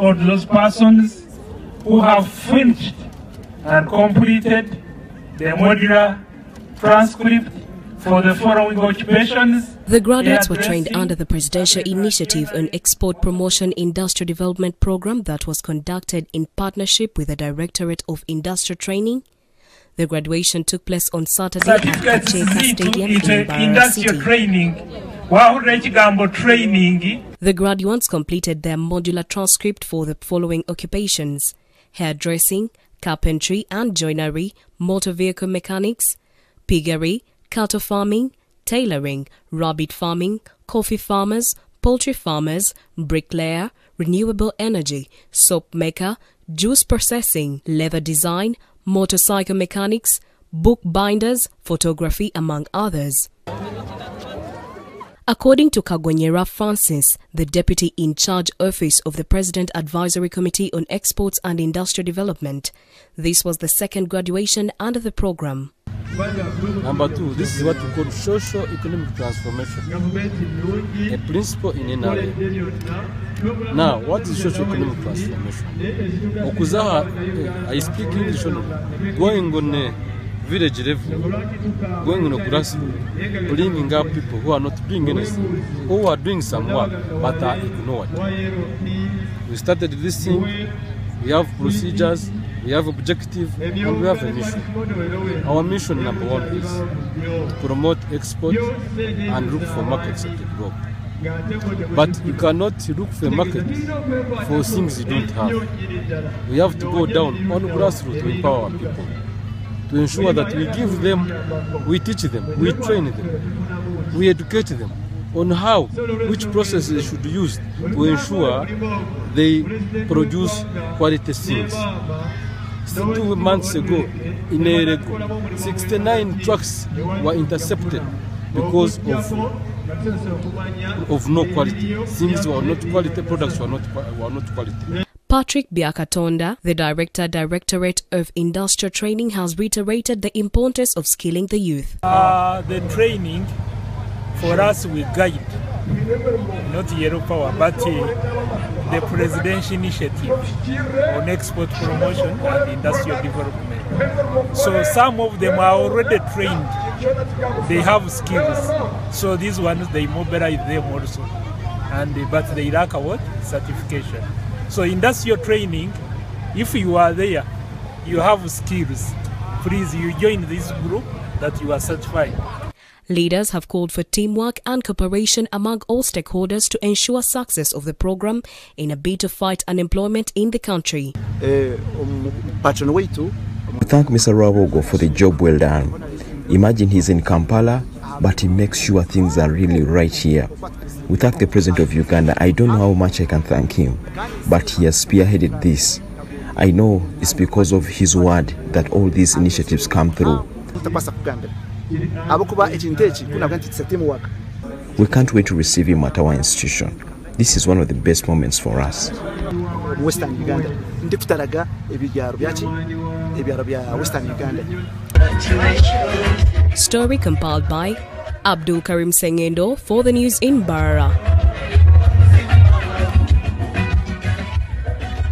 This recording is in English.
all those persons who have finished and completed the modular transcript for the following occupations. The graduates were trained under the Presidential Initiative on Export Promotion Industrial Development Program that was conducted in partnership with the Directorate of Industrial Training. The graduation took place on Saturday at Certificates Acheka Stadium in industrial City. ekigambo training The graduates completed their modular transcript for the following occupations hairdressing, carpentry and joinery, motor vehicle mechanics, piggery, cattle farming, tailoring, rabbit farming, coffee farmers, poultry farmers, bricklayer, renewable energy, soap maker, juice processing, leather design, motorcycle mechanics, book binders, photography, among others. According to Kagonyera Francis, the deputy in charge office of the President Advisory Committee on Exports and Industrial Development, this was the second graduation under the program. Number two, this is what we call social economic transformation, a principle in an area. Now, what is social economic transformation? Okuzaha, eh, I speak English only. Going on village level, going on a grassroots, bringing up people who are not doing anything, who are doing some work but are ignored. We started this thing, we have procedures, we have objective, and we have a mission. Our mission number one is to promote export and look for markets the globe. But you cannot look for a market for things you don't have. We have to go down on grassroots to empower people, to ensure that we give them, we teach them, we train them, we educate them on how, which processes should use to ensure they produce quality seeds. Two months ago in Erego, 69 trucks were intercepted because of of no quality. Things were not quality, products were not were not quality. Patrick Byakatonda, the Director Directorate of Industrial Training, has reiterated the importance of skilling the youth. uh, the training for us we guide not yellow power but uh, the presidential initiative on export promotion and industrial development. So some of them are already trained. They have skills. So these ones they mobilize them also. And but they lack what? Certification so industrial training if you are there you have skills please you join this group that you are certified Leaders have called for teamwork and cooperation among all stakeholders to ensure success of the program in a bid to fight unemployment in the country. eh, waitu We thank Mr. Rawogo for the job well done. Imagine he's in Kampala, but he makes sure things are really right here. We thank the President of Uganda. I don't know how much I can thank him, but he has spearheaded this. I know it's because of his word that all these initiatives come through. We can't wait to receive him at our institution. This is one of the best moments for us. western uganda Ndikutaraga ebyaro byaki ebyaro bya western uganda Story compiled by Abdul Karim Sengendo for the news in Mbarara.